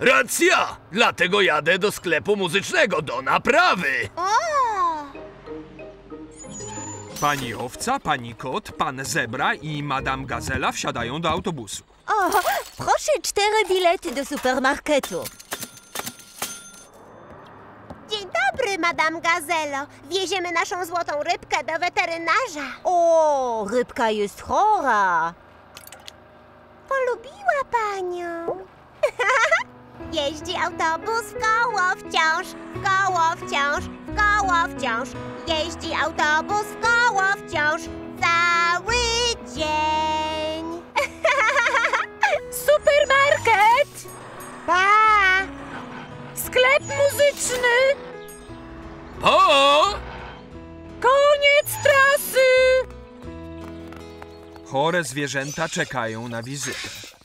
Racja! Dlatego jadę do sklepu muzycznego, do naprawy. O! Pani owca, pani kot, pan zebra i madame gazela wsiadają do autobusu. O, proszę cztery bilety do supermarketu. Dzień dobry, Madame Gazelo. Wieziemy naszą złotą rybkę do weterynarza. O, rybka jest chora. Polubiła panią. Jeździ autobus w koło wciąż, w koło wciąż, w koło wciąż. Jeździ autobus w koło wciąż, cały dzień. Supermarket! Pa! Sklep muzyczny! O! Koniec trasy! Chore zwierzęta czekają na wizytę.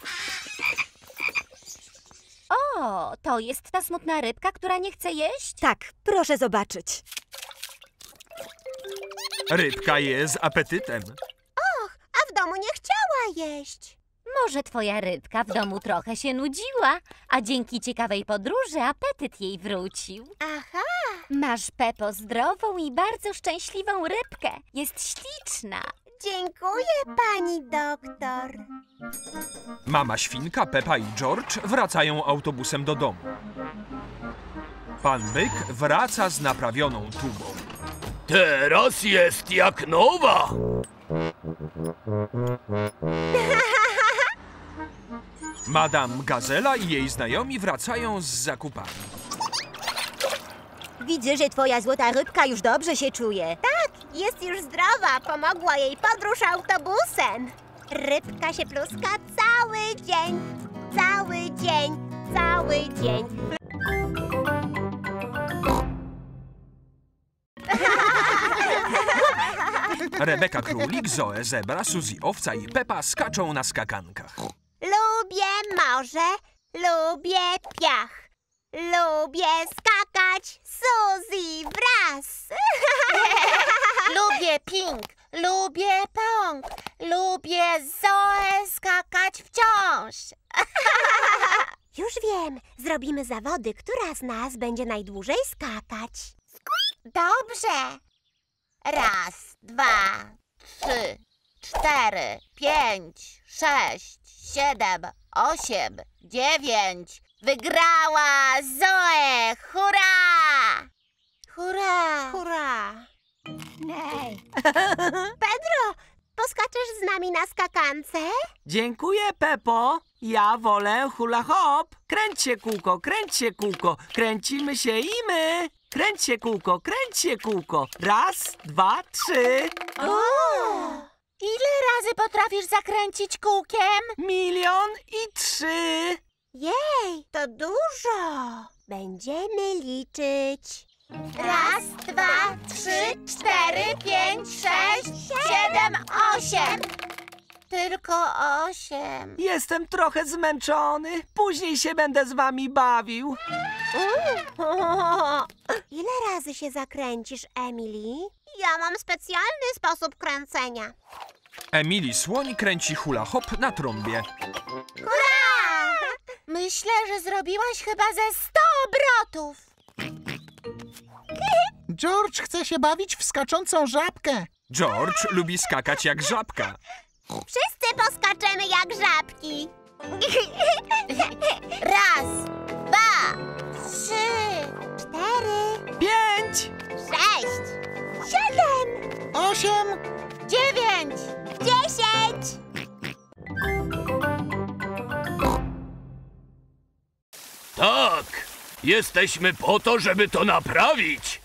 O, to jest ta smutna rybka, która nie chce jeść? Tak, proszę zobaczyć. Rybka je z apetytem. A w domu nie chciała jeść. Może twoja rybka w domu trochę się nudziła, a dzięki ciekawej podróży apetyt jej wrócił. Aha. Masz, Pepo, zdrową i bardzo szczęśliwą rybkę. Jest śliczna. Dziękuję, pani doktor. Mama świnka, Pepa i George wracają autobusem do domu. Pan byk wraca z naprawioną tubą. Teraz jest jak nowa. Madame Gazela i jej znajomi wracają z zakupami. Widzę, że twoja złota rybka już dobrze się czuje. Tak, jest już zdrowa. Pomogła jej podróż autobusem. Rybka się pluska cały dzień, cały dzień, cały dzień. Rebeka Królik, Zoe Zebra, Suzy Owca i Pepa skaczą na skakankach. Lubię morze, lubię piach. Lubię skakać Suzy wraz. Lubię ping, lubię pong, lubię Zoe skakać wciąż. Już wiem, zrobimy zawody, która z nas będzie najdłużej skakać. Dobrze. Raz, dwa, trzy, cztery, pięć, sześć, siedem, osiem, dziewięć. Wygrała Zoe! Hurra! Hurra! Hurra! Pedro, poskaczesz z nami na skakance? Dziękuję, Pepo. Ja wolę hula hop. Kręć się kółko, kręć się kółko. Kręcimy się i my. Kręć się kółko, kręć się kółko. Raz, dwa, trzy. Ile razy potrafisz zakręcić kółkiem? Milion i trzy. Jej, to dużo. Będziemy liczyć. Raz, dwa, trzy, cztery, pięć, sześć, siedem, osiem. Tylko osiem. Jestem trochę zmęczony. Później się będę z wami bawił. Ile razy się zakręcisz, Emily? Ja mam specjalny sposób kręcenia. Emily Słoń kręci hula hop na trąbie. Hurra! Myślę, że zrobiłaś chyba ze sto obrotów. George chce się bawić w skaczącą żabkę. George lubi skakać jak żabka. Wszyscy poskaczemy jak żabki. Raz, dwa, trzy, Cztery, Pięć. sześć, siedem, Osiem. dziewięć. dziesięć. Jesteśmy po to, żeby to naprawić.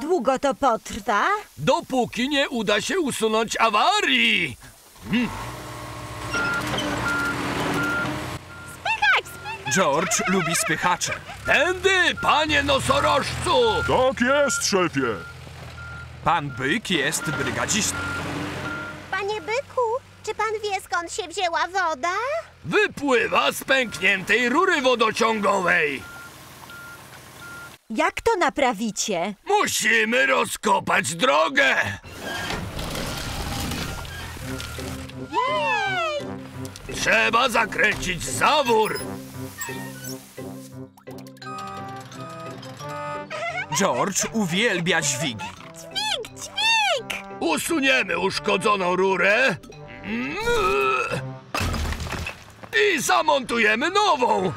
Długo to potrwa? Dopóki nie uda się usunąć awarii. George lubi spychacze. Tędy, panie nosorożcu! Tak jest, szefie. Pan byk jest brygadzistą. Panie byku, czy pan wie skąd się wzięła woda? Wypływa z pękniętej rury wodociągowej. Jak to naprawicie? Musimy rozkopać drogę! Jej! Trzeba zakręcić zawór! George uwielbia dźwigi. Dźwig, dźwig! Usuniemy uszkodzoną rurę i zamontujemy nową.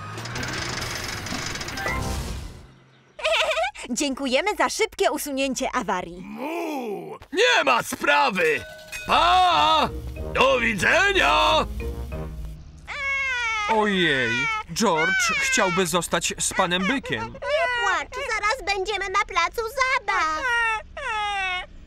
Dziękujemy za szybkie usunięcie awarii. Mu, nie ma sprawy. Pa! Do widzenia! Ojej, George chciałby zostać z panem Bykiem. Płacz, zaraz będziemy na placu zabaw.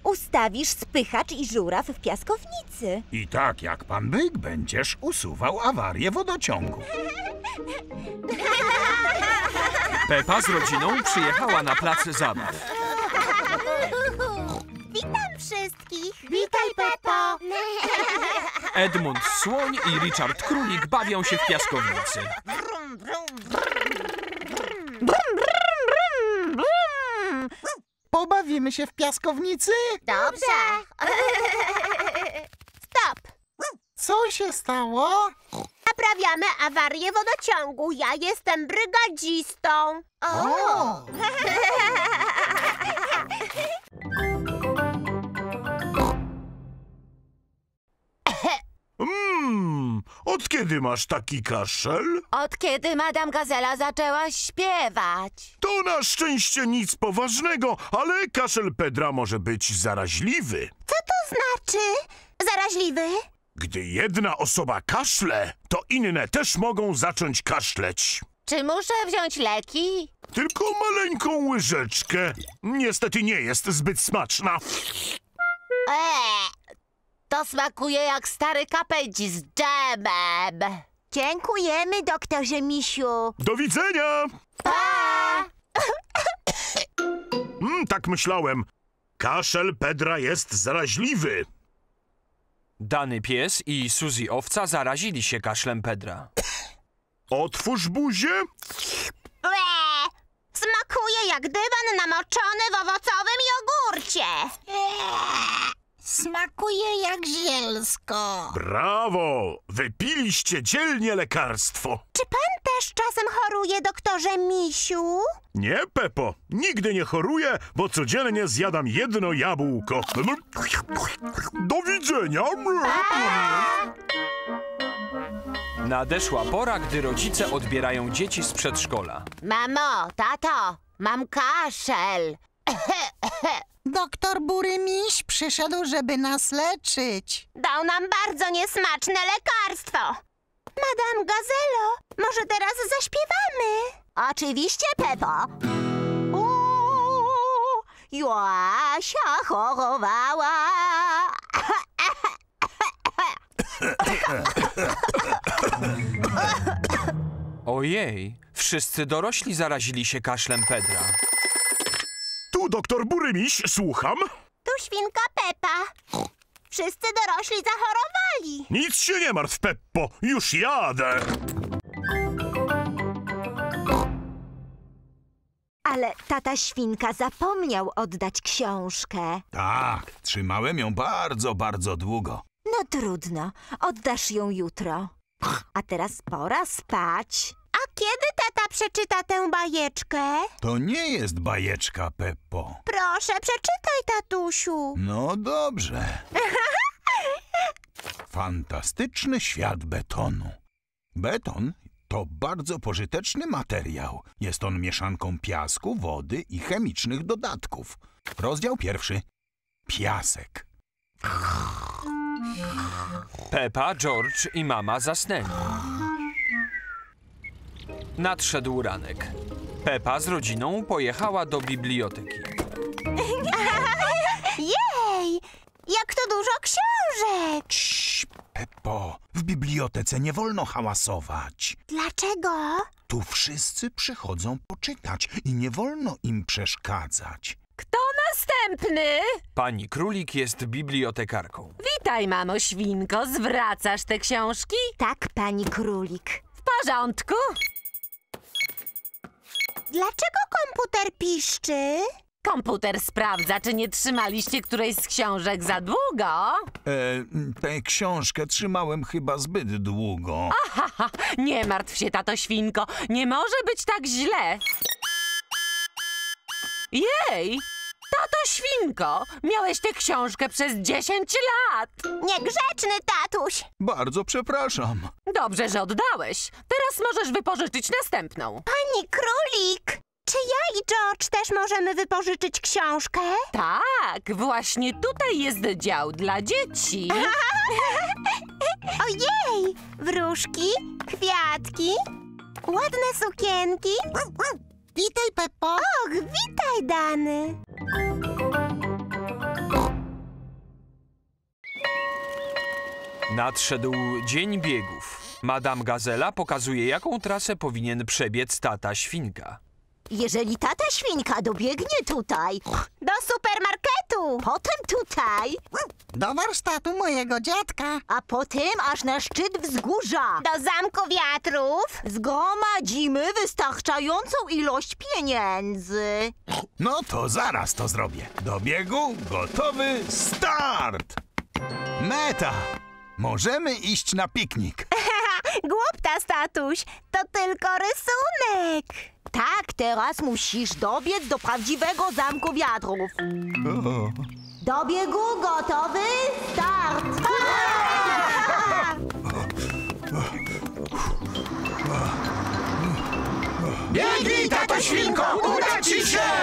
Ustawisz spychacz i żuraw w piaskownicy. I tak jak pan byk będziesz usuwał awarię wodociągu. Pepa z rodziną przyjechała na plac zabaw. Witam wszystkich. Witaj, Pepo. Edmund Słoń i Richard Królik bawią się w piaskownicy. Pobawimy się w piaskownicy? Dobrze. Stop. Co się stało? Naprawiamy awarię wodociągu. Ja jestem brygadzistą. O! Mmm, od kiedy masz taki kaszel? Od kiedy Madame Gazela zaczęła śpiewać? To na szczęście nic poważnego, ale kaszel Pedra może być zaraźliwy. Co to znaczy? Zaraźliwy? Gdy jedna osoba kaszle, to inne też mogą zacząć kaszleć. Czy muszę wziąć leki? Tylko maleńką łyżeczkę. Niestety nie jest zbyt smaczna. Eee, to smakuje jak stary kapeć z dżemem. Dziękujemy, doktorze Misiu. Do widzenia! Mm, tak myślałem. Kaszel Pedra jest zaraźliwy. Dany pies i Suzy owca zarazili się kaszlem Pedra. Otwórz buzię. Smakuje jak dywan namoczony w owocowym jogurcie. Smakuje jak zielsko. Brawo! Wypiliście dzielnie lekarstwo. Czy pan też czasem choruje, doktorze Misiu? Nie, Pepo, nigdy nie choruję, bo codziennie zjadam jedno jabłko. Do widzenia. Nadeszła pora, gdy rodzice odbierają dzieci z przedszkola. Mamo, tato, mam kaszel. Doktor Bury Miś przyszedł, żeby nas leczyć. Dał nam bardzo niesmaczne lekarstwo. Madame Gazelo, może teraz zaśpiewamy? Oczywiście, Pepo. Uuu, Joasia chorowała. Ojej, wszyscy dorośli zarazili się kaszlem Pedra. Tu doktor Burymiś, słucham. Tu świnka Pepa. Wszyscy dorośli zachorowali. Nic się nie martw, Peppo, już jadę. Ale tata świnka zapomniał oddać książkę. Tak, trzymałem ją bardzo, bardzo długo. No trudno, oddasz ją jutro. A teraz pora spać. Kiedy tata przeczyta tę bajeczkę? To nie jest bajeczka, Peppo. Proszę, przeczytaj, tatusiu. No dobrze. Fantastyczny świat betonu. Beton to bardzo pożyteczny materiał. Jest on mieszanką piasku, wody i chemicznych dodatków. Rozdział pierwszy. Piasek. Pepa, George i mama zasnęli. Nadszedł ranek. Pepa z rodziną pojechała do biblioteki. Jej! Jak to dużo książek! Cii, Peppo, w bibliotece nie wolno hałasować. Dlaczego? Tu wszyscy przychodzą poczytać i nie wolno im przeszkadzać. Kto następny? Pani Królik jest bibliotekarką. Witaj, mamo świnko. Zwracasz te książki? Tak, pani królik. W porządku. Dlaczego komputer piszczy? Komputer sprawdza, czy nie trzymaliście którejś z książek za długo. E, tę książkę trzymałem chyba zbyt długo. Haha, nie martw się, tato świnko. Nie może być tak źle. Jej! Tato Świnko, miałeś tę książkę przez 10 lat. Niegrzeczny tatuś! Bardzo przepraszam. Dobrze, że oddałeś. Teraz możesz wypożyczyć następną. Pani Królik! Czy ja i George też możemy wypożyczyć książkę? Tak, właśnie tutaj jest dział dla dzieci. Ojej! Wróżki, kwiatki, ładne sukienki. Witaj, Peppo. Och, witaj, Dany! Nadszedł dzień biegów. Madame Gazela pokazuje, jaką trasę powinien przebiec tata świnka. Jeżeli tata świnka dobiegnie tutaj, Do supermarketu! potem tutaj, Do warsztatu mojego dziadka. a potem aż na szczyt wzgórza, Do Zamku Wiatrów! zgromadzimy wystarczającą ilość pieniędzy. No to zaraz to zrobię. Do biegu, gotowy, start! Meta! Możemy iść na piknik. Głuptas, tatuś! To tylko rysunek! Tak, teraz musisz dobiec do prawdziwego zamku wiatrów. Do biegu gotowy, start! Biegnij, tato świnko! Uda ci się!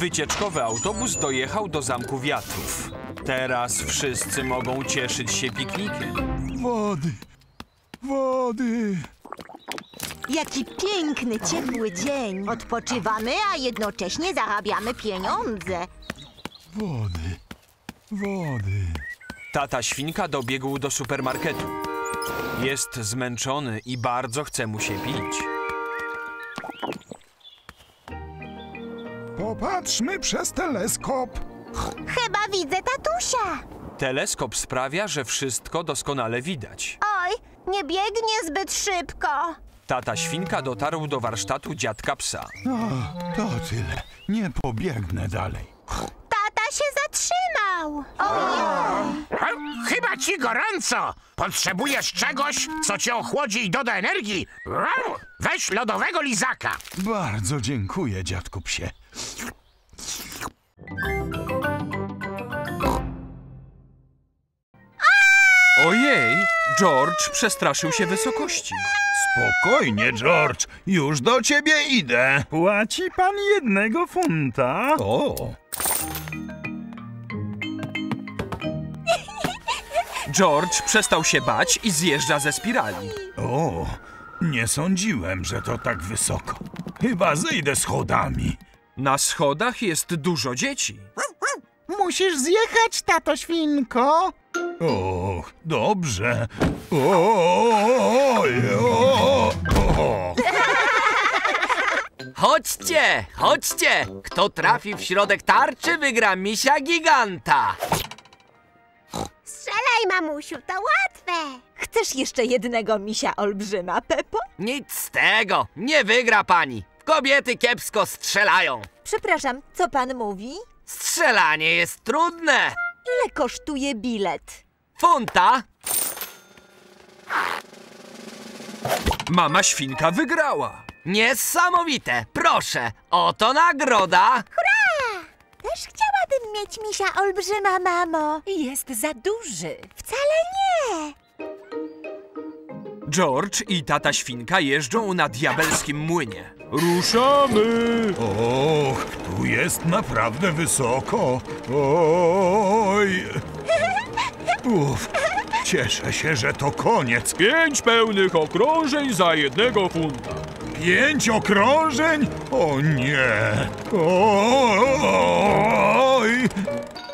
Wycieczkowy autobus dojechał do Zamku Wiatrów. Teraz wszyscy mogą cieszyć się piknikiem. Wody! Wody! Jaki piękny, ciepły dzień. Odpoczywamy, a jednocześnie zarabiamy pieniądze. Wody! Wody! Tata świnka dobiegł do supermarketu. Jest zmęczony i bardzo chce mu się pić. Popatrzmy przez teleskop. Chyba widzę tatusia! Teleskop sprawia, że wszystko doskonale widać. Oj, nie biegnie zbyt szybko! Tata świnka dotarł do warsztatu dziadka psa. O, to tyle. Nie pobiegnę dalej. Tata się zatrzymał! Ojej! Chyba ci gorąco! Potrzebujesz czegoś, co cię ochłodzi i doda energii? Weź lodowego lizaka! Bardzo dziękuję, dziadku psie. Ojej, George przestraszył się wysokości. Spokojnie, George. Już do ciebie idę. Płaci pan jednego funta? O, George przestał się bać i zjeżdża ze spirali. o, nie sądziłem, że to tak wysoko. Chyba zejdę schodami. Na schodach jest dużo dzieci. Musisz zjechać, tato świnko. Och, dobrze. Oj, o, o. Chodźcie, chodźcie! Kto trafi w środek tarczy, wygra misia giganta! Strzelaj, mamusiu, to łatwe! Chcesz jeszcze jednego misia olbrzyma, Pepo? Nic z tego, nie wygra pani. Kobiety kiepsko strzelają. Przepraszam, co pan mówi? Strzelanie jest trudne. Ile kosztuje bilet? Funta? Mama świnka wygrała. Niesamowite, proszę, oto nagroda. Też chciałabym mieć misia olbrzyma, mamo. Jest za duży. Wcale nie! George i tata świnka jeżdżą na diabelskim młynie. Ruszamy! Och, tu jest naprawdę wysoko. Oj. Uf, cieszę się, że to koniec. Pięć pełnych okrążeń za jednego funta. Pięć okrążeń? O nie! Oj!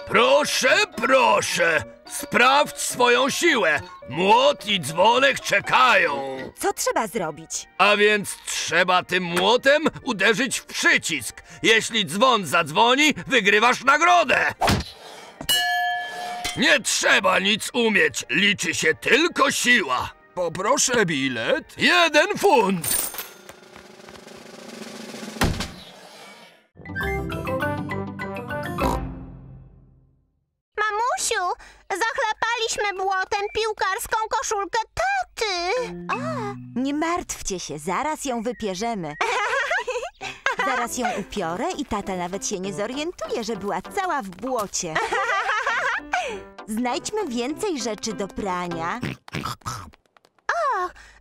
Proszę, proszę, sprawdź swoją siłę. Młot i dzwonek czekają. Co trzeba zrobić? A więc trzeba tym młotem uderzyć w przycisk. Jeśli dzwon zadzwoni, wygrywasz nagrodę. Nie trzeba nic umieć, liczy się tylko siła. Poproszę bilet. Jeden funt. Zachlapaliśmy błotem piłkarską koszulkę taty. Nie martwcie się, zaraz ją wypierzemy. Zaraz ją upiorę i tata nawet się nie zorientuje, że była cała w błocie. Znajdźmy więcej rzeczy do prania.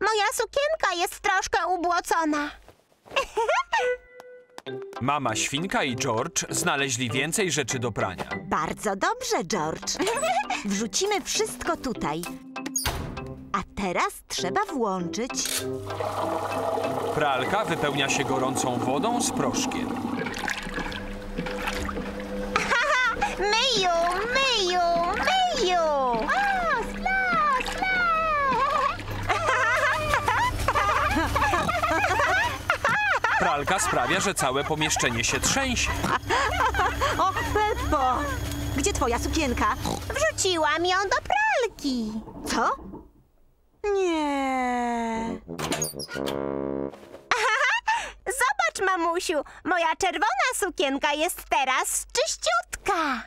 Moja sukienka jest troszkę ubłocona. Mama świnka i George znaleźli więcej rzeczy do prania. Bardzo dobrze, George. Wrzucimy wszystko tutaj. A teraz trzeba włączyć. Pralka wypełnia się gorącą wodą z proszkiem. Myju, myju, myju. Pralka sprawia, że całe pomieszczenie się trzęsie. O, Peppo! Gdzie twoja sukienka? Wrzuciłam ją do pralki. Co? Nie. Zobacz, mamusiu, moja czerwona sukienka jest teraz czyściutka.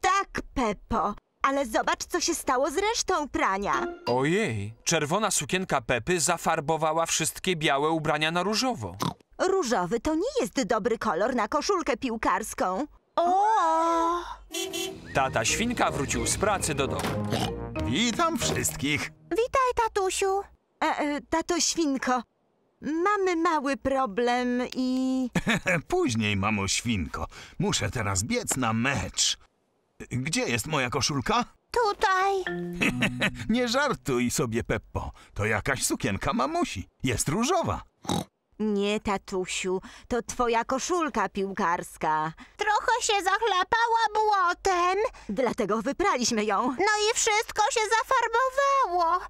Tak, Peppo. Ale zobacz, co się stało z resztą prania. Ojej, czerwona sukienka Pepy zafarbowała wszystkie białe ubrania na różowo. Różowy to nie jest dobry kolor na koszulkę piłkarską. O! Tata świnka wrócił z pracy do domu. Witam wszystkich. Witaj, tatusiu. E, e, tato świnko, mamy mały problem i... Później, mamo świnko. Muszę teraz biec na mecz. Gdzie jest moja koszulka? Tutaj. Nie żartuj sobie, Peppo. To jakaś sukienka mamusi. Jest różowa. Nie, tatusiu, to twoja koszulka piłkarska. Trochę się zachlapała błotem. Dlatego wypraliśmy ją. No i wszystko się zafarbowało.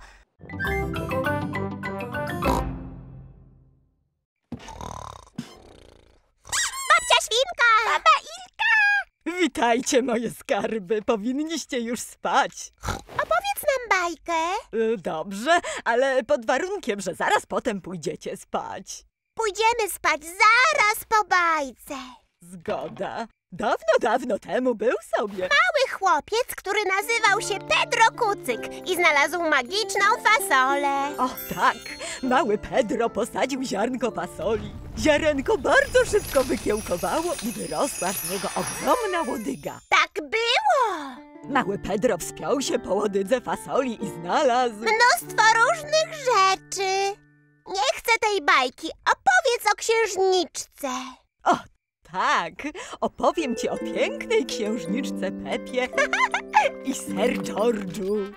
Babcia świnka! Baba Ilka! Witajcie, moje skarby. Powinniście już spać. Opowiedz nam bajkę. Y, Dobrze, ale pod warunkiem, że zaraz potem pójdziecie spać. Pójdziemy spać zaraz po bajce. Zgoda. Dawno, dawno temu był sobie. Mały chłopiec, który nazywał się Pedro Kucyk i znalazł magiczną fasolę. O tak, mały Pedro posadził ziarnko fasoli. Ziarenko bardzo szybko wykiełkowało i wyrosła z niego ogromna łodyga. Tak było! Mały Pedro wspiął się po łodydze fasoli i znalazł... Mnóstwo różnych rzeczy. Nie chcę tej bajki. Opowiedz o księżniczce. O tak, opowiem ci o pięknej księżniczce Pepie i Sir George'u.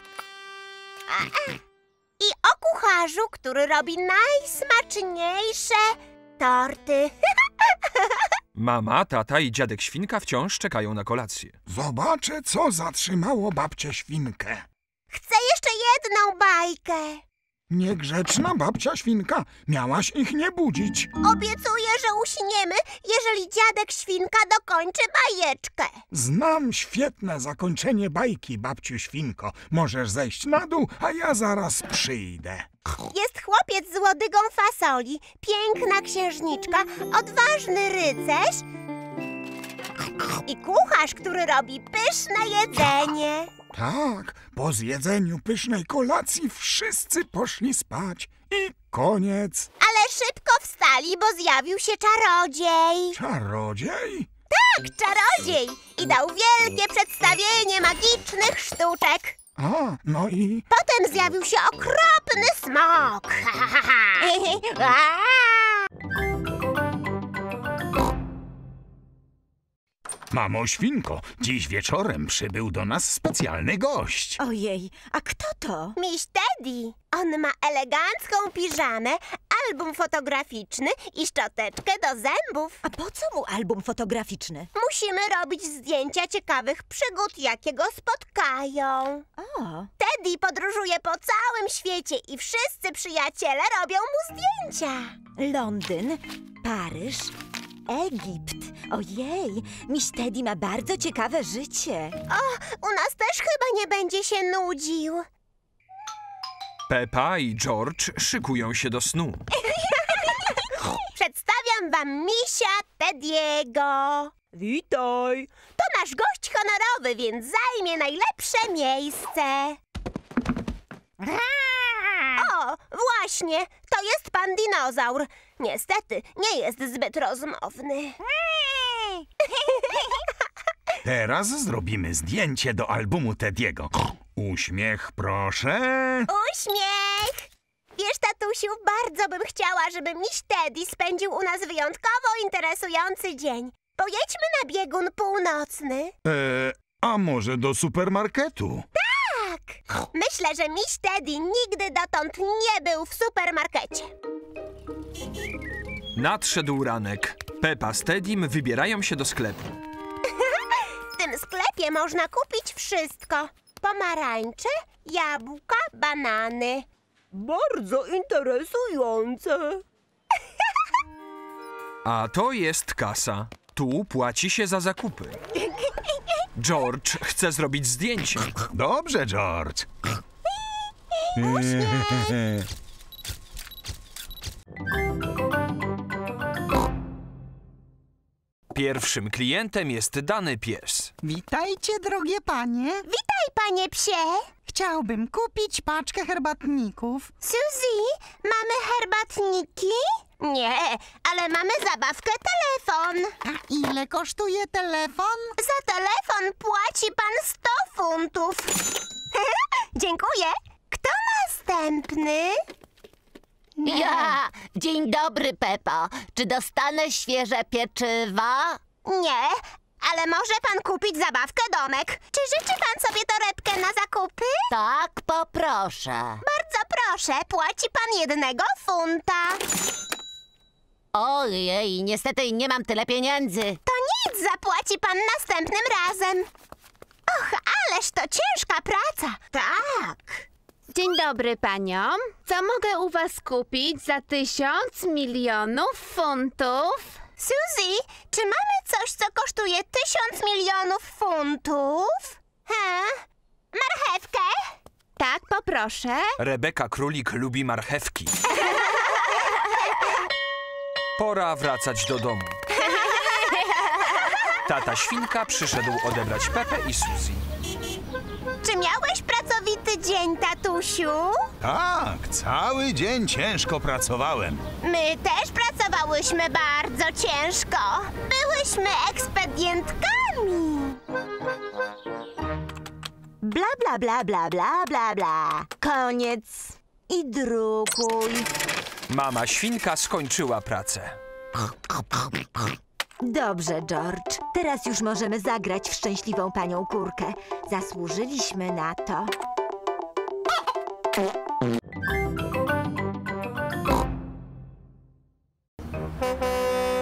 I o kucharzu, który robi najsmaczniejsze torty. Mama, tata i dziadek świnka wciąż czekają na kolację. Zobaczę, co zatrzymało babcię świnkę. Chcę jeszcze jedną bajkę. Niegrzeczna babcia świnka, miałaś ich nie budzić. Obiecuję, że uśniemy, jeżeli dziadek świnka dokończy bajeczkę. Znam świetne zakończenie bajki, babciu świnko. Możesz zejść na dół, a ja zaraz przyjdę. Jest chłopiec z łodygą fasoli, piękna księżniczka, odważny rycerz i kucharz, który robi pyszne jedzenie. Tak, po zjedzeniu pysznej kolacji wszyscy poszli spać i koniec. Ale szybko wstali, bo zjawił się czarodziej. Czarodziej? Tak, czarodziej! I dał wielkie przedstawienie magicznych sztuczek. A, no i Potem zjawił się okropny smok. Mamo świnko, dziś wieczorem przybył do nas specjalny gość. Ojej, a kto to? Miś Teddy. On ma elegancką piżamę, album fotograficzny i szczoteczkę do zębów. A po co mu album fotograficzny? Musimy robić zdjęcia ciekawych przygód, jakie go spotkają. O, Teddy podróżuje po całym świecie i wszyscy przyjaciele robią mu zdjęcia. Londyn, Paryż, Egipt. Ojej, Miss Teddy ma bardzo ciekawe życie. O, u nas też chyba nie będzie się nudził. Pepa i George szykują się do snu. Przedstawiam wam misia Teddy'ego. Witaj. To nasz gość honorowy, więc zajmie najlepsze miejsce. O, właśnie, to jest pan dinozaur. Niestety, nie jest zbyt rozmowny. Teraz zrobimy zdjęcie do albumu Tediego. Uśmiech, proszę. Uśmiech! Wiesz, tatusiu, bardzo bym chciała, żeby miś Teddy spędził u nas wyjątkowo interesujący dzień. Pojedźmy na biegun północny. Eee, a może do supermarketu? Tak! Myślę, że miś Teddy nigdy dotąd nie był w supermarkecie. Nadszedł ranek. Pepa z Tedim wybierają się do sklepu. W tym sklepie można kupić wszystko. Pomarańcze, jabłka, banany. Bardzo interesujące. A to jest kasa. Tu płaci się za zakupy. George chce zrobić zdjęcie. Dobrze, George. Pierwszym klientem jest dany pies. Witajcie, drogie panie. Witaj, panie psie! Chciałbym kupić paczkę herbatników. Suzy, mamy herbatniki? Nie, ale mamy zabawkę telefon. A ile kosztuje telefon? Za telefon płaci pan 100 funtów. Dziękuję. Kto następny? Ja! Dzień dobry, Pepo. Czy dostanę świeże pieczywa? Nie, ale może pan kupić zabawkę domek. Czy życzy pan sobie torebkę na zakupy? Tak, poproszę. Bardzo proszę, płaci pan jednego funta. Ojej, niestety nie mam tyle pieniędzy. To nic, zapłaci pan następnym razem. Och, ależ to ciężka praca. Tak. Dzień dobry paniom. Co mogę u was kupić za tysiąc milionów funtów? Suzy, czy mamy coś, co kosztuje tysiąc milionów funtów? He? Marchewkę? Tak, poproszę. Rebeka Królik lubi marchewki. Pora wracać do domu. Tata Świnka przyszedł odebrać Pepę i Suzy. Czy miałeś pracowity dzień, tatusiu? Tak, cały dzień ciężko pracowałem. My też pracowałyśmy bardzo ciężko. Byłyśmy ekspedientkami. Bla, bla, bla, bla, bla, bla, bla. Koniec. I drukuj. Mama Świnka skończyła pracę. Dobrze, George. Teraz już możemy zagrać w szczęśliwą panią kurkę. Zasłużyliśmy na to.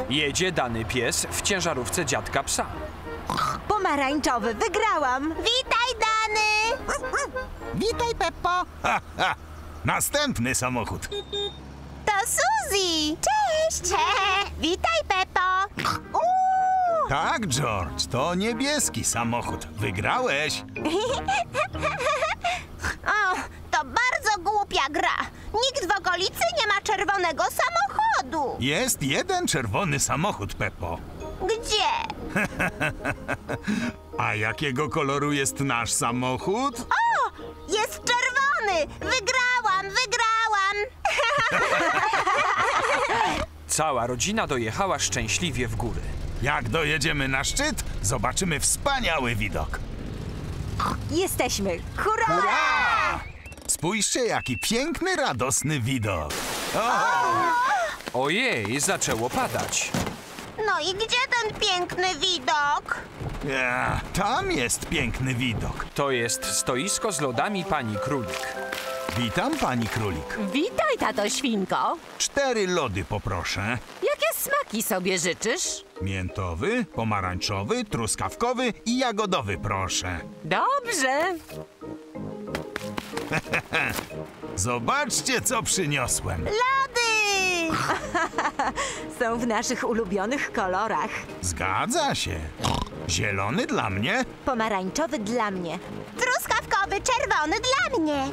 Jedzie dany pies w ciężarówce dziadka psa. Pomarańczowy, wygrałam! Witaj, Dany! Witaj, Peppo. Ha, ha. Następny samochód. To Suzy! Cześć! Witaj, Pepo! Uuu! Tak, George, to niebieski samochód. Wygrałeś. O, to bardzo głupia gra. Nikt w okolicy nie ma czerwonego samochodu. Jest jeden czerwony samochód, Peppo. Gdzie? A jakiego koloru jest nasz samochód? O, jest czerwony! Wygrałam! Cała rodzina dojechała szczęśliwie w góry. Jak dojedziemy na szczyt, zobaczymy wspaniały widok. Jesteśmy! Hurra! Hurra! Spójrzcie, jaki piękny, radosny widok. Ojej, zaczęło padać. No i gdzie ten piękny widok? Ja, tam jest piękny widok. To jest stoisko z lodami pani Królik. Witam, pani królik. Witaj, tato świnko. Cztery lody poproszę. Jakie smaki sobie życzysz? Miętowy, pomarańczowy, truskawkowy i jagodowy proszę. Dobrze. Zobaczcie, co przyniosłem. Lody! Są w naszych ulubionych kolorach. Zgadza się. Zielony dla mnie, Pomarańczowy dla mnie. Truskawkowy, czerwony dla mnie.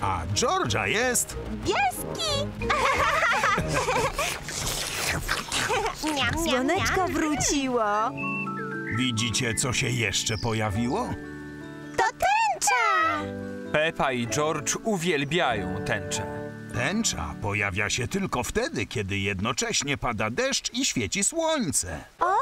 A Georgia jest... Bieski! Miam, miam, Słoneczko miam. wróciło. Widzicie, co się jeszcze pojawiło? To tęcza! Pepa i George uwielbiają tęczę. Tęcza pojawia się tylko wtedy, kiedy jednocześnie pada deszcz i świeci słońce. Pociąg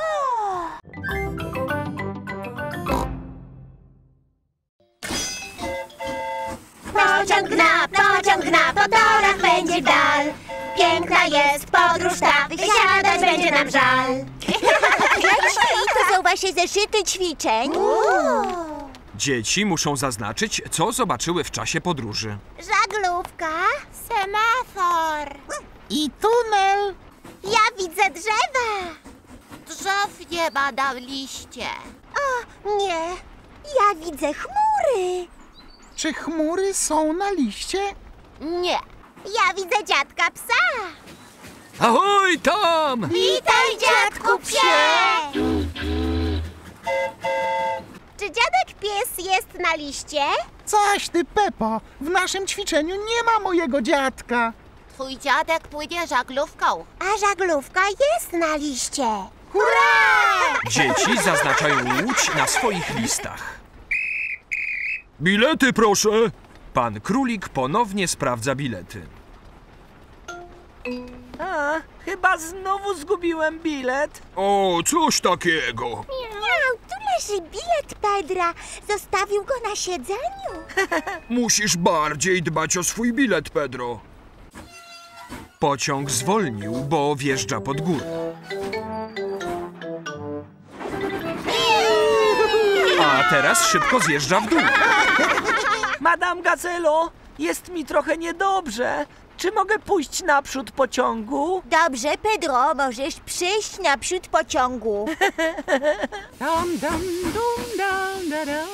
jest podróż ta, wysiadać będzie nam żal. To są wasze zeszyty ćwiczeń. Dzieci muszą zaznaczyć, co zobaczyły w czasie podróży. Żaglówka, semafor. I tunel. Ja widzę drzewa. Drzew nie ma na liście. O, nie. Ja widzę chmury. Czy chmury są na liście? Nie. Ja widzę dziadka psa. Ahoj tam! Witaj, dziadku psie! Czy dziadek pies jest na liście? Coś ty, Pepo. W naszym ćwiczeniu nie ma mojego dziadka. Twój dziadek płynie żaglówką. A żaglówka jest na liście. Hurra! Dzieci zaznaczają łódź na swoich listach. Bilety proszę! Pan Królik ponownie sprawdza bilety. A, chyba znowu zgubiłem bilet. O, coś takiego. Miau, tu leży bilet Pedra. Zostawił go na siedzeniu. Musisz bardziej dbać o swój bilet, Pedro. Pociąg zwolnił, bo wjeżdża pod górę. A teraz szybko zjeżdża w dół. Madame Gazelo, jest mi trochę niedobrze. Czy mogę pójść naprzód pociągu? Dobrze, Pedro, możesz przyjść naprzód pociągu. Dum, dum, dum, dum, da, da.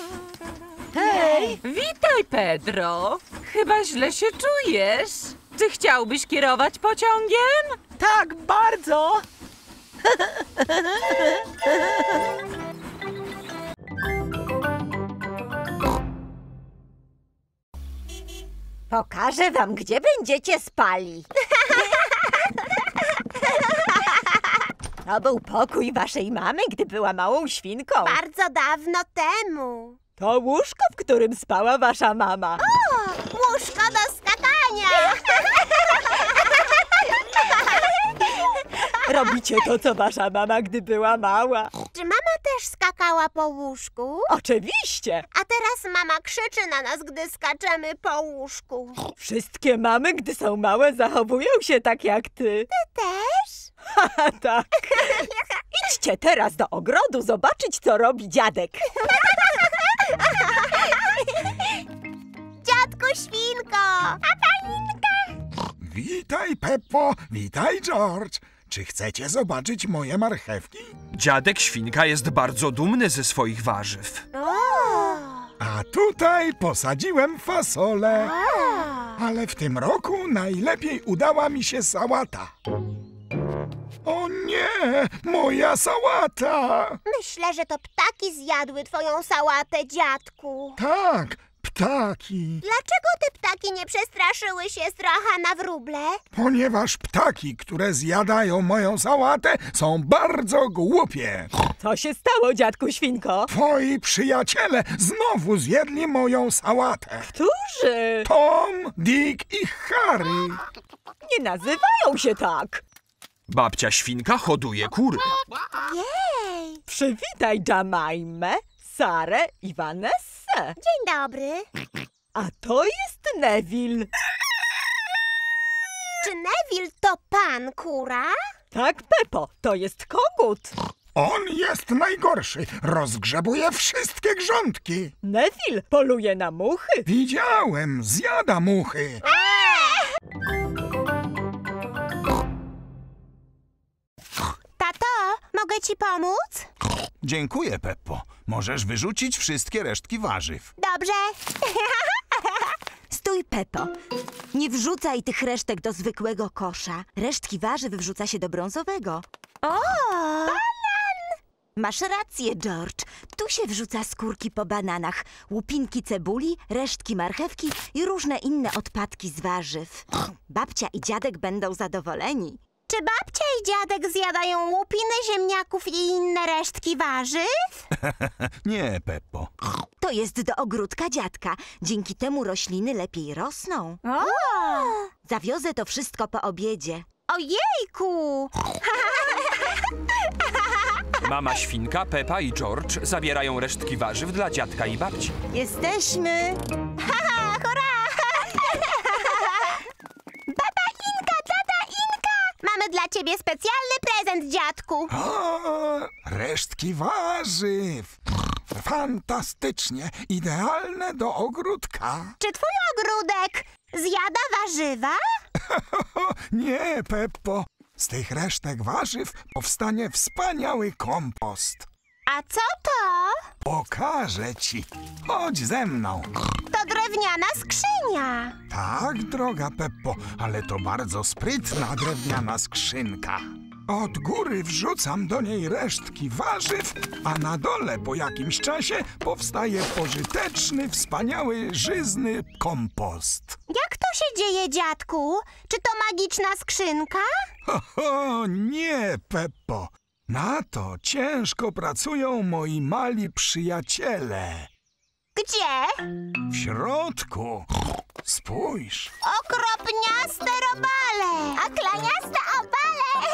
Hej, witaj, Pedro. Chyba źle się czujesz. Czy chciałbyś kierować pociągiem? Tak, bardzo. Pokażę wam, gdzie będziecie spali. To był pokój waszej mamy, gdy była małą świnką. Bardzo dawno temu. To łóżko, w którym spała wasza mama. O, łóżko do skakania. Robicie to, co wasza mama, gdy była mała. Czy mama też skakała po łóżku? Oczywiście. A teraz mama krzyczy na nas, gdy skaczemy po łóżku. Wszystkie mamy, gdy są małe, zachowują się tak jak ty. Ty też? Haha, tak. Idźcie teraz do ogrodu zobaczyć, co robi dziadek. Dziadku świnko! A paninka? Witaj, Peppo, witaj, George. Czy chcecie zobaczyć moje marchewki? Dziadek Świnka jest bardzo dumny ze swoich warzyw. A tutaj posadziłem fasolę. Ale w tym roku najlepiej udała mi się sałata. O nie, moja sałata! Myślę, że to ptaki zjadły twoją sałatę, dziadku. Tak, ptaki. Dlaczego te ptaki nie przestraszyły się stracha na wróble? Ponieważ ptaki, które zjadają moją sałatę, są bardzo głupie. Co się stało, dziadku świnko? Twoi przyjaciele znowu zjedli moją sałatę. Którzy? Tom, Dick i Harry. Nie nazywają się tak. Babcia Świnka hoduje kury. Jej! Przywitaj Jamaimę, Sarę i Vanessę. Dzień dobry. A to jest Neville. Czy Neville to pan kura? Tak, Pepo, to jest kogut. On jest najgorszy. Rozgrzebuje wszystkie grządki. Neville poluje na muchy. Widziałem, zjada muchy. Mogę ci pomóc? Dziękuję, Peppo. Możesz wyrzucić wszystkie resztki warzyw. Dobrze. Stój, Pepo. Nie wrzucaj tych resztek do zwykłego kosza. Resztki warzyw wrzuca się do brązowego. O! Masz rację, George. Tu się wrzuca skórki po bananach, łupinki cebuli, resztki marchewki i różne inne odpadki z warzyw. Babcia i dziadek będą zadowoleni. Czy babcia i dziadek zjadają łupiny ziemniaków i inne resztki warzyw? Nie, Peppo. To jest do ogródka dziadka. Dzięki temu rośliny lepiej rosną. O! Zawiozę to wszystko po obiedzie. Ojejku! Mama świnka, Pepa i George zabierają resztki warzyw dla dziadka i babci. Jesteśmy! Haha, hurra! Baba Inka, tata Inka! Mamy dla ciebie specjalny dziadku. O, resztki warzyw. Fantastycznie. Idealne do ogródka. Czy twój ogródek zjada warzywa? Nie, Peppo. Z tych resztek warzyw powstanie wspaniały kompost. A co to? Pokażę ci. Chodź ze mną. To drewniana skrzynia. Tak, droga Peppo, ale to bardzo sprytna drewniana skrzynka. Od góry wrzucam do niej resztki warzyw, a na dole po jakimś czasie powstaje pożyteczny, wspaniały, żyzny kompost. Jak to się dzieje, dziadku? Czy to magiczna skrzynka? Ho, ho, nie, Peppo. Na to ciężko pracują moi mali przyjaciele. Gdzie? W środku. Spójrz. Okropniaste robale! A klaniaste obale!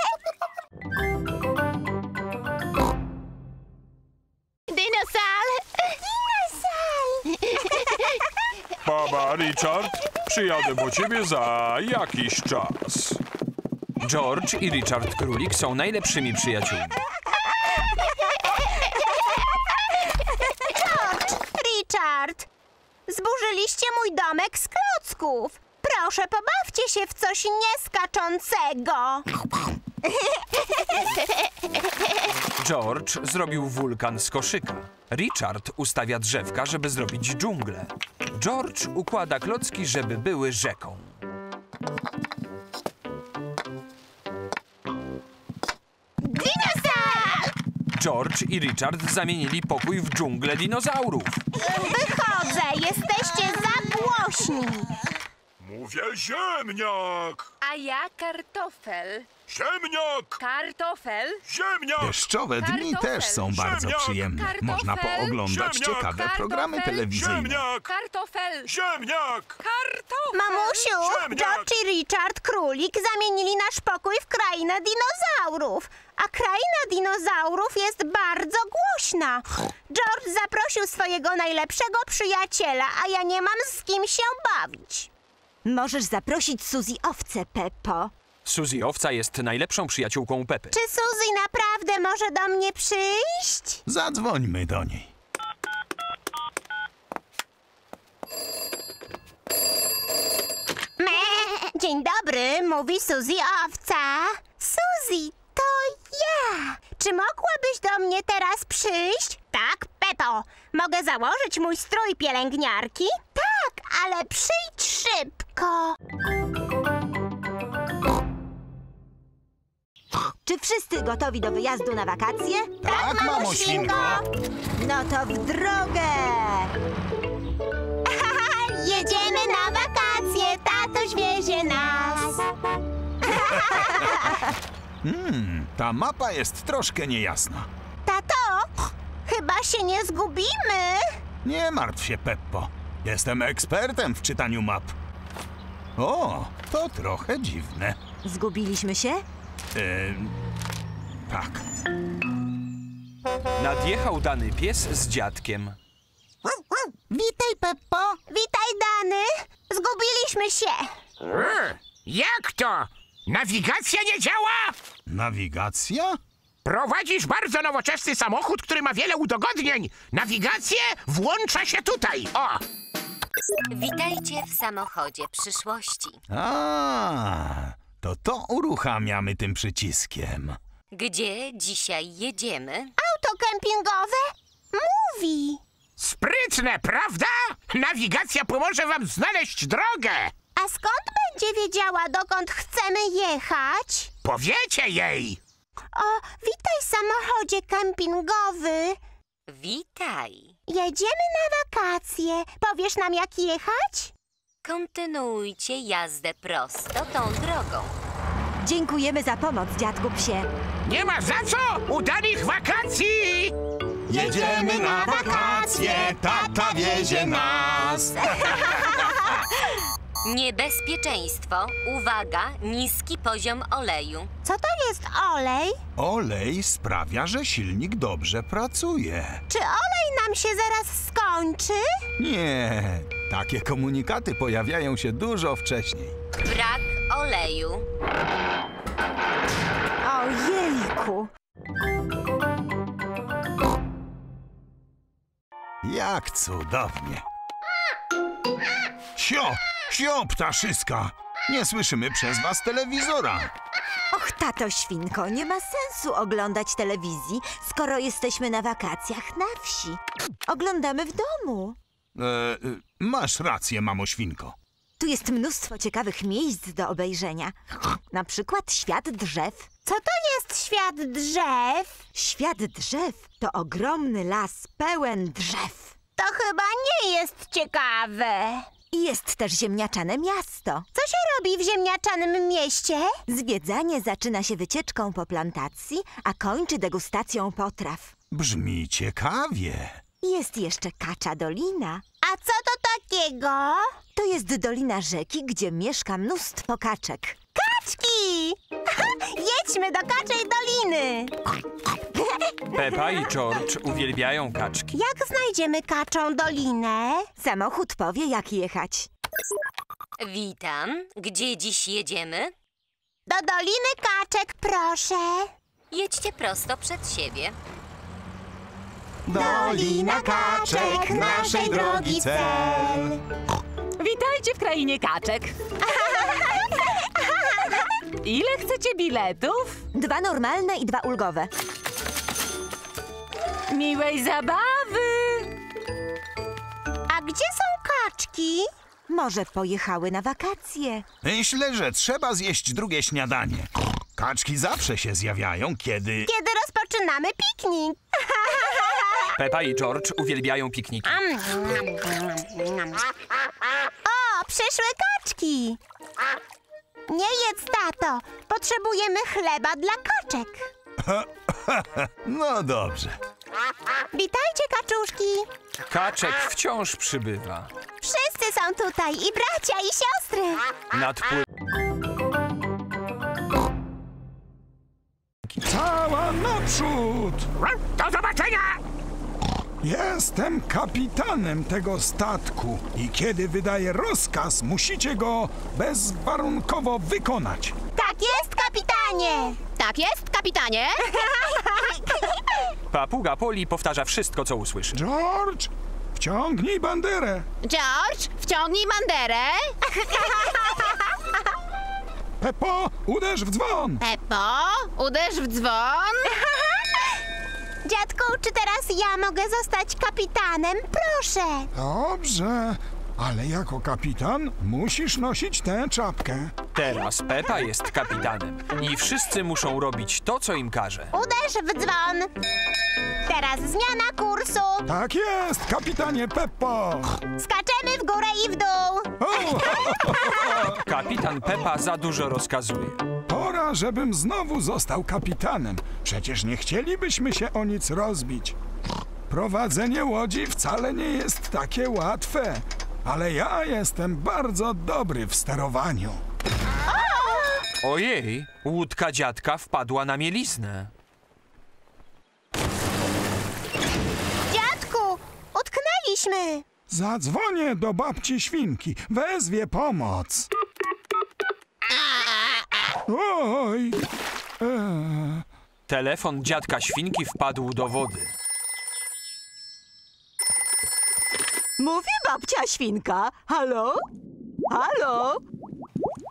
Dinosal! Baba, Richard, przyjadę po ciebie za jakiś czas. George i Richard Królik są najlepszymi przyjaciółmi. Zburzyliście mój domek z klocków. Proszę, pobawcie się w coś nieskaczącego. George zrobił wulkan z koszyka. Richard ustawia drzewka, żeby zrobić dżunglę. George układa klocki, żeby były rzeką. George i Richard zamienili pokój w dżunglę dinozaurów. Wychodzę, jesteście za głośni. Mówię ziemniak! A ja kartofel. Ziemniak! Kartofel? Ziemniak! Deszczowe dni Kartofel. też są bardzo Ziemniak. przyjemne. Kartofel. Można pooglądać Ziemniak. ciekawe programy Kartofel. telewizyjne. Ziemniak! Kartofel! Ziemniak! Kartofel! Mamusiu, Ziemniak. George i Richard Królik zamienili nasz pokój w krainę dinozaurów. A kraina dinozaurów jest bardzo głośna. George zaprosił swojego najlepszego przyjaciela, a ja nie mam z kim się bawić. Możesz zaprosić Suzy owce, Peppo. Suzy Owca jest najlepszą przyjaciółką Pepy. Czy Suzy naprawdę może do mnie przyjść? Zadzwońmy do niej. Me. Dzień dobry, mówi Suzy Owca. Suzy, to ja. Czy mogłabyś do mnie teraz przyjść? Tak, Pepo. Mogę założyć mój strój pielęgniarki? Tak, ale przyjdź szybko. Czy wszyscy gotowi do wyjazdu na wakacje? Tak, mamo świnko. No to w drogę! Jedziemy na wakacje, tatuś wiezie nas. Hmm, ta mapa jest troszkę niejasna. Tato, chyba się nie zgubimy. Nie martw się, Peppo. Jestem ekspertem w czytaniu map. O, to trochę dziwne. Zgubiliśmy się? Ym, tak. Nadjechał dany pies z dziadkiem. Witaj, Peppo. Witaj, Dany. Zgubiliśmy się. Jak to? Nawigacja nie działa? Nawigacja? Prowadzisz bardzo nowoczesny samochód, który ma wiele udogodnień. Nawigację włącza się tutaj. O! Witajcie w samochodzie przyszłości. A, to to uruchamiamy tym przyciskiem. Gdzie dzisiaj jedziemy? Auto kempingowe mówi. Sprytne, prawda? Nawigacja pomoże wam znaleźć drogę. A skąd będzie wiedziała, dokąd chcemy jechać? Powiecie jej. O, witaj, samochodzie kempingowy. Witaj. Jedziemy na wakacje. Powiesz nam, jak jechać? Kontynuujcie jazdę prosto tą drogą. Dziękujemy za pomoc, dziadku psie. Nie ma za co! Udanych wakacji! Jedziemy na wakacje, tata wiezie nas. Niebezpieczeństwo. Uwaga, niski poziom oleju. Co to jest olej? Olej sprawia, że silnik dobrze pracuje. Czy olej nam się zaraz skończy? Nie, takie komunikaty pojawiają się dużo wcześniej. Brak oleju. Ojejku. Jak cudownie. Sio, sio, ptaszyska. Nie słyszymy przez was telewizora. Och, tato świnko, nie ma sensu oglądać telewizji, skoro jesteśmy na wakacjach na wsi. Oglądamy w domu. E, e, masz rację, mamo świnko. Tu jest mnóstwo ciekawych miejsc do obejrzenia. Na przykład świat drzew. Co to jest świat drzew? Świat drzew to ogromny las pełen drzew. To chyba nie jest ciekawe. I jest też ziemniaczane miasto. Co się robi w ziemniaczanym mieście? Zwiedzanie zaczyna się wycieczką po plantacji, a kończy degustacją potraw. Brzmi ciekawie. Jest jeszcze Kacza Dolina. A co to takiego? To jest dolina rzeki, gdzie mieszka mnóstwo kaczek. Kaczki! Jedźmy do Kaczej Doliny! Pepa i George uwielbiają kaczki. Jak znajdziemy Kaczą Dolinę? Samochód powie, jak jechać. Witam. Gdzie dziś jedziemy? Do Doliny Kaczek, proszę. Jedźcie prosto przed siebie. Dolina kaczek, naszej drogi cel. Witajcie w krainie kaczek. Ile chcecie biletów? Dwa normalne i dwa ulgowe. Miłej zabawy! A gdzie są kaczki? Może pojechały na wakacje. Myślę, że trzeba zjeść drugie śniadanie. Kaczki zawsze się zjawiają, kiedy... Kiedy rozpoczynamy piknik. Pepa i George uwielbiają pikniki. O, przyszły kaczki. Nie jedz, tato. Potrzebujemy chleba dla kaczek. No dobrze. Witajcie, kaczuszki. Kaczek wciąż przybywa. Wszyscy są tutaj, i bracia, i siostry. Nadpły... Cała naprzód! Do zobaczenia! Jestem kapitanem tego statku i kiedy wydaję rozkaz, musicie go bezwarunkowo wykonać. Tak jest, kapitanie. Tak jest, kapitanie? Papuga Poli powtarza wszystko, co usłyszy. George, wciągnij banderę. George, wciągnij manderę. Pepo, uderz w dzwon. Pepo, uderz w dzwon. Dziadku, czy teraz ja mogę zostać kapitanem? Proszę. Dobrze, ale jako kapitan musisz nosić tę czapkę. Teraz Pepa jest kapitanem i wszyscy muszą robić to, co im każe. Uderz w dzwon. Teraz zmiana kursu. Tak jest, kapitanie Peppo. Skaczemy w górę i w dół. Kapitan Pepa za dużo rozkazuje. Pora, żebym znowu został kapitanem. Przecież nie chcielibyśmy się o nic rozbić. Prowadzenie łodzi wcale nie jest takie łatwe, ale ja jestem bardzo dobry w sterowaniu. Ojej, łódka dziadka wpadła na mieliznę. Dziadku, utknęliśmy. Zadzwonię do babci świnki, wezwie pomoc. Oj! Eee. Telefon dziadka świnki wpadł do wody. Mówi babcia świnka. Halo? Halo?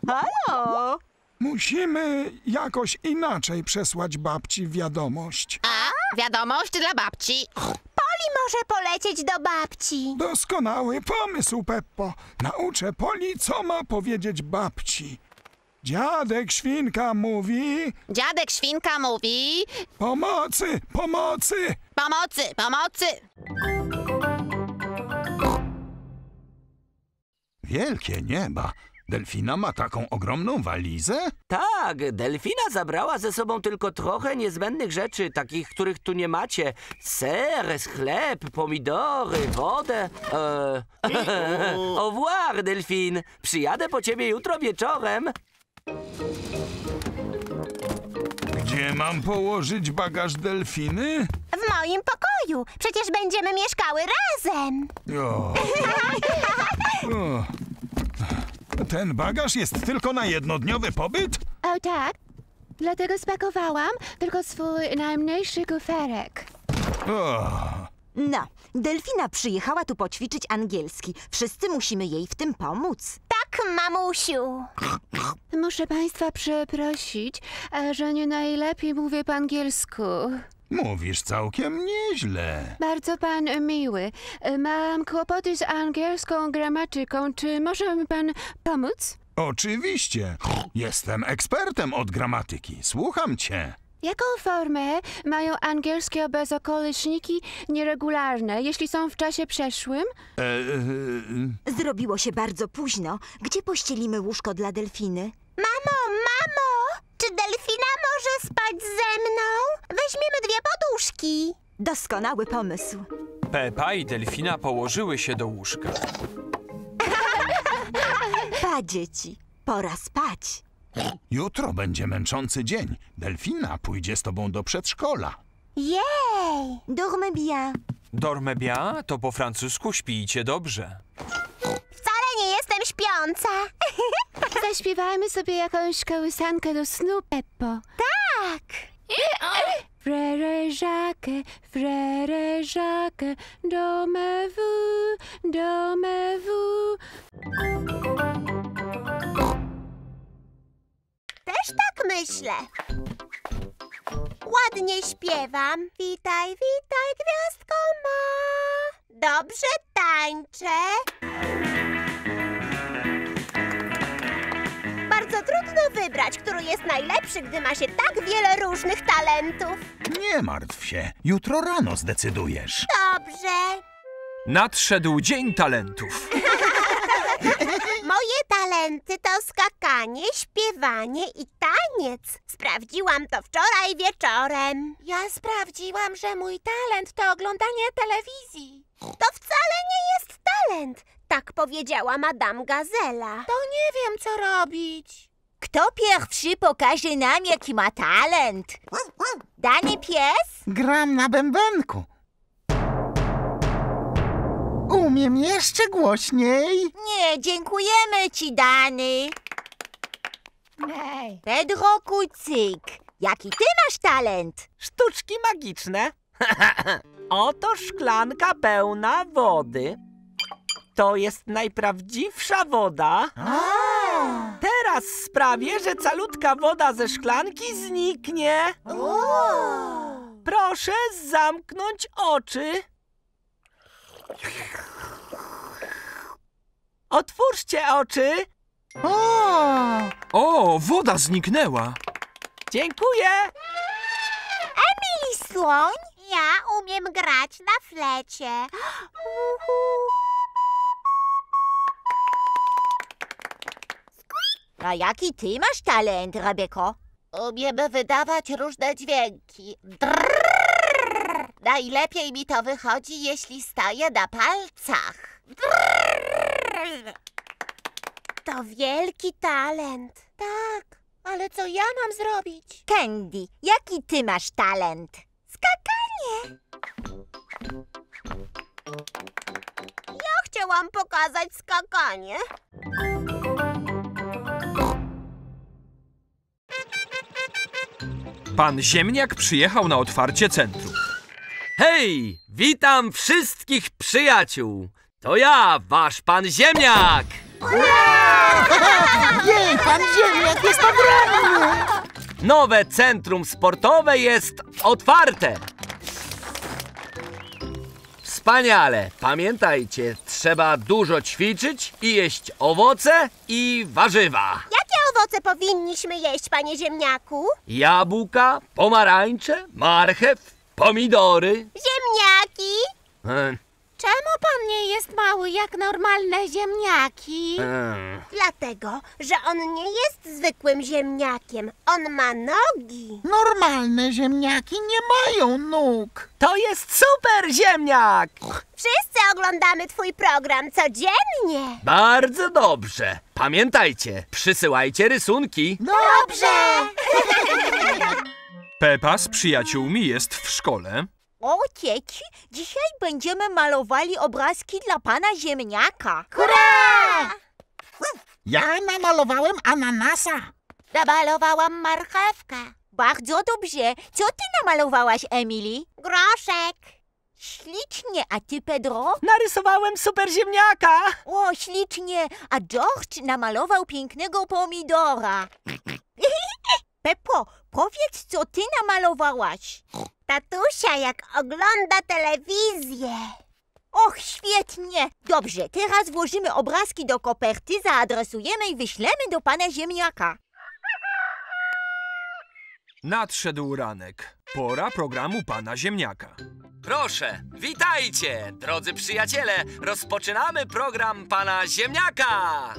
Halo? Musimy jakoś inaczej przesłać babci wiadomość. A, wiadomość dla babci. Poli może polecieć do babci. Doskonały pomysł, Peppo. Nauczę Poli, co ma powiedzieć babci. Dziadek świnka mówi... Dziadek świnka mówi... Pomocy, pomocy! Pomocy, pomocy! Wielkie nieba. Delfina ma taką ogromną walizę? Tak, delfina zabrała ze sobą tylko trochę niezbędnych rzeczy, takich, których tu nie macie. Ser, chleb, pomidory, wodę. E... Au revoir, delfin. Przyjadę po ciebie jutro wieczorem. Gdzie mam położyć bagaż delfiny? W moim pokoju. Przecież będziemy mieszkały razem. O. O. Ten bagaż jest tylko na jednodniowy pobyt? O tak, dlatego spakowałam tylko swój najmniejszy kuferek. O. No, Delfina przyjechała tu poćwiczyć angielski. Wszyscy musimy jej w tym pomóc. Tak, mamusiu. Muszę państwa przeprosić, e, że nie najlepiej mówię po angielsku. Mówisz całkiem nieźle. Bardzo pan miły. E, Mam kłopoty z angielską gramatyką. Czy może mi pan pomóc? Oczywiście. Jestem ekspertem od gramatyki. Słucham cię. Jaką formę mają angielskie bezokoliczniki nieregularne, jeśli są w czasie przeszłym? E, e, Zrobiło się bardzo późno. Gdzie pościelimy łóżko dla Delfiny? Mamo, mamo! Czy delfina może spać ze mną? Weźmiemy dwie poduszki. Doskonały pomysł. Pepa i Delfina położyły się do łóżka. Pa, dzieci. Pora spać. Jutro będzie męczący dzień. Delfina pójdzie z tobą do przedszkola. Jej! Dorme bien. Dorme bien to po francusku śpijcie dobrze. Wcale nie jestem śpiąca. Zaśpiewajmy sobie jakąś kołysankę do snu, Peppo. Tak! Frère Jacques, frère Jacques, dormez-vous, dormez-vous. Myślę. Ładnie śpiewam. Witaj, witaj, gwiazdko ma. Dobrze tańczę. Bardzo trudno wybrać, który jest najlepszy, gdy ma się tak wiele różnych talentów. Nie martw się. Jutro rano zdecydujesz. Dobrze. Nadszedł dzień talentów. Moje talenty to skakanie, śpiewanie i taniec. Sprawdziłam to wczoraj wieczorem. Ja sprawdziłam, że mój talent to oglądanie telewizji. To wcale nie jest talent. Tak powiedziała Madame Gazela. To nie wiem, co robić. Kto pierwszy pokaże nam, jaki ma talent? Dany pies? Gram na bębenku. Umiem jeszcze głośniej. Nie, dziękujemy ci, Dany. Pedro Kucyk, jaki ty masz talent? Sztuczki magiczne. Oto szklanka pełna wody. To jest najprawdziwsza woda. Teraz sprawię, że calutka woda ze szklanki zniknie. Proszę zamknąć oczy. Otwórzcie oczy. O! O, woda zniknęła. Dziękuję. Emily Słoń? Ja umiem grać na flecie. Uhu. A jaki ty masz talent, Rebeko? Umiem wydawać różne dźwięki. Drrrr. Najlepiej mi to wychodzi, jeśli staję na palcach. Drrrr. To wielki talent. Tak, ale co ja mam zrobić? Candy, jaki ty masz talent? Skakanie. Ja chciałam pokazać skakanie. Pan Ziemniak przyjechał na otwarcie centrum. Hej, witam wszystkich przyjaciół. To ja, wasz pan Ziemniak. Jej, pan Ziemniak jest ogromny! Nowe centrum sportowe jest otwarte. Wspaniale. Pamiętajcie, trzeba dużo ćwiczyć i jeść owoce i warzywa. Jakie owoce powinniśmy jeść, panie ziemniaku? Jabłka, pomarańcze, marchew, pomidory. Ziemniaki? E, Czemu pan nie jest mały jak normalne ziemniaki? Dlatego, że on nie jest zwykłym ziemniakiem. On ma nogi. Normalne ziemniaki nie mają nóg. To jest super ziemniak! Wszyscy oglądamy twój program codziennie. bardzo dobrze. Pamiętajcie, przysyłajcie rysunki. Dobrze. Pepa z przyjaciółmi jest w szkole. O, dzieci, dzisiaj będziemy malowali obrazki dla pana ziemniaka. Hurra! Ja namalowałem ananasa. Zabalowałam marchewkę. Bardzo dobrze. Co ty namalowałaś, Emily? Groszek. Ślicznie. A ty, Pedro? Narysowałem super ziemniaka! O, ślicznie. A George namalował pięknego pomidora. Peppo, powiedz, co ty namalowałaś. Tatusia jak ogląda telewizję. Och, świetnie. Dobrze, teraz włożymy obrazki do koperty, zaadresujemy i wyślemy do pana ziemniaka. Nadszedł ranek. Pora programu pana ziemniaka. Proszę, witajcie, drodzy przyjaciele. Rozpoczynamy program pana Ziemniaka.